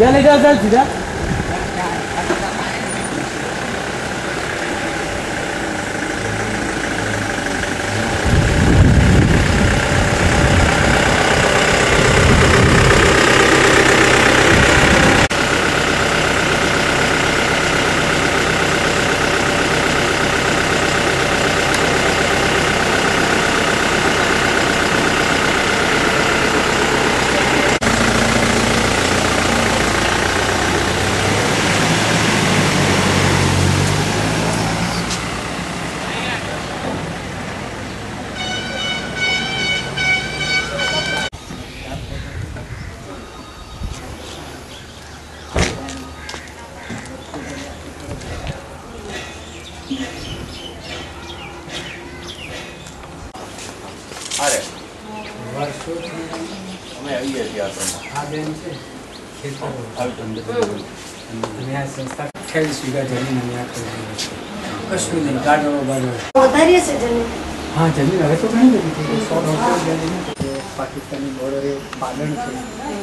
क्या लेकर चल सीधा બધી થઈ ગઈ. સો દોઢસો જમીન છે. પાકિસ્તાની બોર્ડરે પાલણ છે.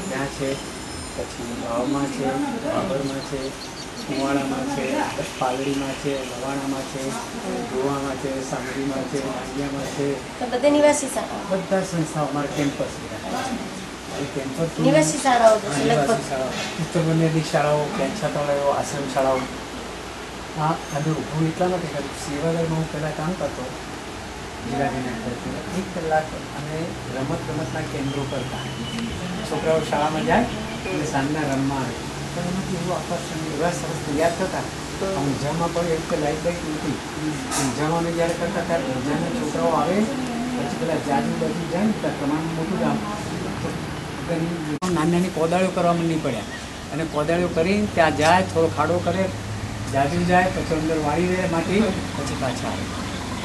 ત્યાં છે પછી વાવમાં છે બાબરમાં છે કુવાડામાં છે પાલડીમાં છે લવાણામાં છે ગોવામાં છે સાંગરીમાં છે માંડિયામાં છે. તો બધે બધા સંસ્થાઓ અમારા કેમ્પસ નિવાસી શાળાઓ જ છે શાળાઓ. આશ્રમ શાળાઓ. હા અને હું એટલા માટે કરું સેવાદળમાં હું પહેલાં કામ કરતો. જિલ્લાની એક કલાક અમે રમત ગમતના કેન્દ્રો પર છોકરાઓ શાળામાં જાય અને સાંજના રમવા આવે. પણ એમાંથી એવું આકર્ષણ એવા સરસ તૈયાર થતા. અને ઊંઝામાં પણ એક કે બાઈટ નહોતી ઊંઝામાં અમે જ્યારે કરતા ત્યારે ઊંઝાના છોકરાઓ આવે પછી પેલા જાદુ બાજુ જાય ને ત્યાં પ્રમાણમાં મોટું ગામ. તો નાની નાની કોદાળીઓ કરવા માંડી પડ્યા. અને કોદાળીઓ કરી ત્યાં જાય થોડો ખાડો કરે જાજુ જાય પછી અંદર વાળી રહે માટી પછી પાછા આવે.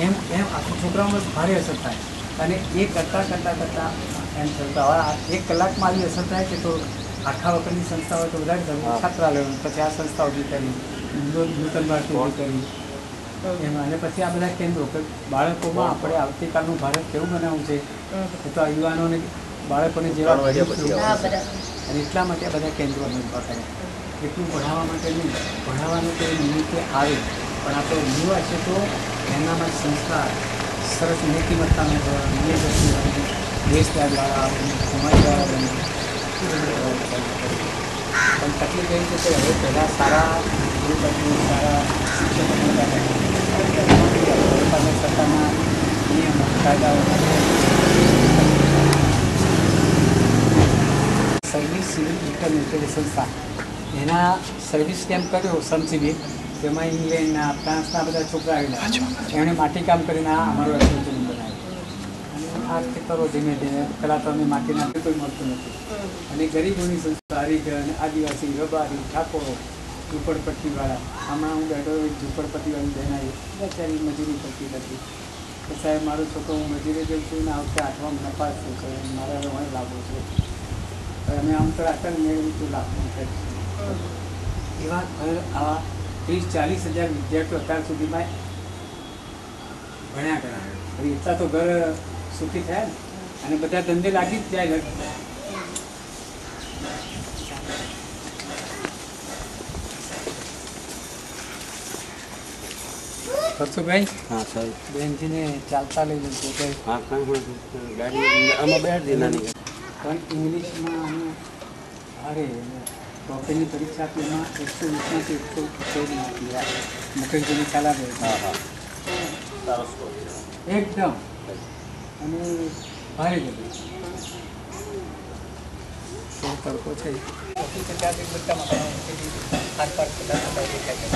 એમ એમ આખું છોકરાઓમાં ભારે અસર થાય. અને એ કરતાં કરતાં કરતાં એમ થતા હવે આ એક કલાકમાં આવી અસર થાય કે તો આખા વખતની સંસ્થા હોય તો વધારે સારું છાત્રાલયો પછી આ સંસ્થા ઊભી કરી નૂતન ભારતી ઊભી કરી. એમાં અને પછી આ બધા કેન્દ્રો કે બાળકોમાં આપણે આવતીકાલનું ભારત કેવું બનાવવું છે? એ તો આ યુવાનોને બાળકોને જેવા ત્રણ વાગ્યા પછી હા બરાબર અને એટલા માટે આ બધા કેન્દ્રો અમે ઊભા કર્યા એટલું ભણાવવા માટે નહીં ભણાવવાનું તો એ નિમિત્તે આવે પણ આપણે યુવા છે તો એનામાં સંસ્કાર સરસ નીતિમત્તાનો નિયમ દેશદારવાળા બને સમાજવાળા બને એ બધું કરવાનું ચાલુ કર્યું. પણ તકલીફ એવી છે કે હવે પહેલાં સારા ગુરુબાજુ સારા શિક્ષકો મળતા હતા પોતાના સત્તાના નિયમો કાયદાઓ સિવિલ ઇન્ટરનેશનલ સંસ્થા. એના સર્વિસ કેમ્પ કર્યો સમસીબી તેમાં ઇંગ્લેન્ડના ફ્રાન્સના બધા છોકરા આવેલા. એમણે માટીકામ કરીને આ અમારો એસોસિએશન બનાવ્યો. અને આ રીતે કરો ધીમે ધીમે. પહેલાં તો અમે માટીના કોઈ મળતું નથી. અને ગરીબોની સંસ્થા હરિજન આદિવાસી, રબારી, ઠાકોરો, ઝૂંપડપટ્ટીવાળા. હમણાં હું બેઠો ઝૂંપડપટ્ટીવાળી બહેન આવી. બચારી મજૂરી કરતી હતી તો સાહેબ, મારો છોકરો હું મજૂરી જઉં છું ને આવતા વખતે નપાસ છું. મારા હું લાગુ છું. હવે અમે આમ તો મેળવી તો લાભ એવા ઘર આવા ત્રીસ ચાલીસ હજાર વિદ્યાર્થીઓ અત્યાર સુધીમાં ભણ્યા કર્યા હવે એટલા તો ઘર સુખી થયા ને. અને બધા ધંધે લાગી જ જાય ભાઈ હા સાહેબ. બેનજીને ચાલતા લઈ જશે કે હા નહીં. ગાડી આમાં બેઠ દે નાની પણ ઇંગ્લિશમાં અમે અરે ટોપીની પરીક્ષા આપી એમાં એકસો વીસમાંથી એકસો ચૌદ માર્ક મુકેશજીને ખ્યાલ આવે હા હા સારો સ્કોર એકદમ અને ભારે બધું થોડો તડકો છે ઓફિસ ત્યાં બી બધામાં પણ હાથ પાક બધા બધા દેખાય છે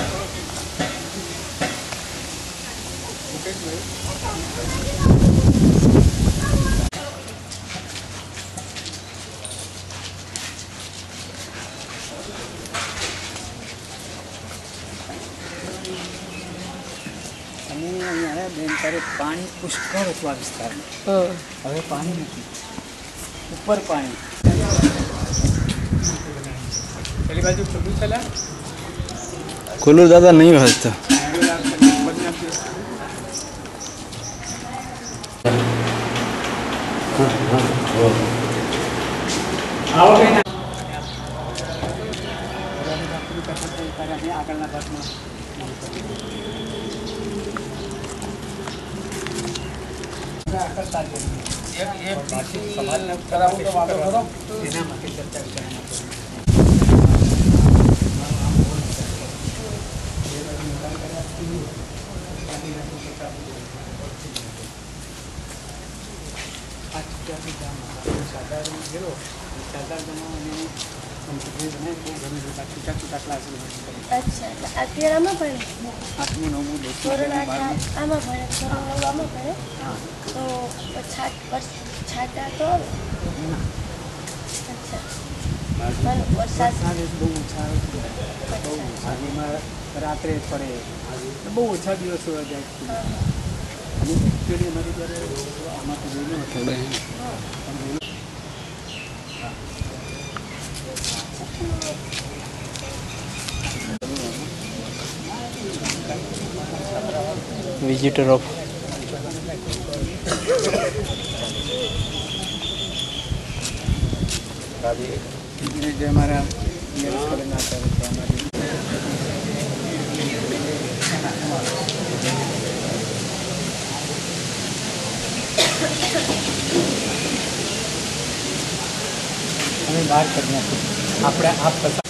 મુકેશભાઈ અને અહીંયા બેન તારે પાણી પુષ્કળ હતું આ વિસ્તારમાં હવે પાણી નથી ઉપર પાણી પેલી બાજુ ખુલ્લું ચલા ખુલ્લું દાદા નહીં હસતા આવો બેન કથા થઈ ત્યારે અહીં આગળના ભાગમાં में एक एक समाज में करो तो चर्चा સંસ્કૃતિ બનાવી બહુ છૂટા છૂટા ક્લાસ અચ્છા એટલે અત્યારે આમાં ભણે? આઠમું નવમું ધોરણ આઠ આમાં ભણે? ધોરણ નવ આમાં ભણે? તો છાટ છાટા તો અચ્છા. વરસાદ? બહુ ઓછા બહુ ઓછા રાત્રે પડે. બહુ ઓછા દિવસો જાય. છે. અને એકચ્યુઅલી અમારી જ્યારે આમાં તો જોયું विजिटर ऑफ़ हमारा हमें बात करना है। અમારા મેરેજ કરેલા હતા તો અમારી અમે બહાર કરી નાખ્યું આપણે આપ